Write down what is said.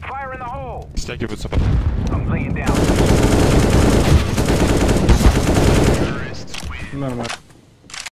Fire in the hole. I'm laying down. Never mind.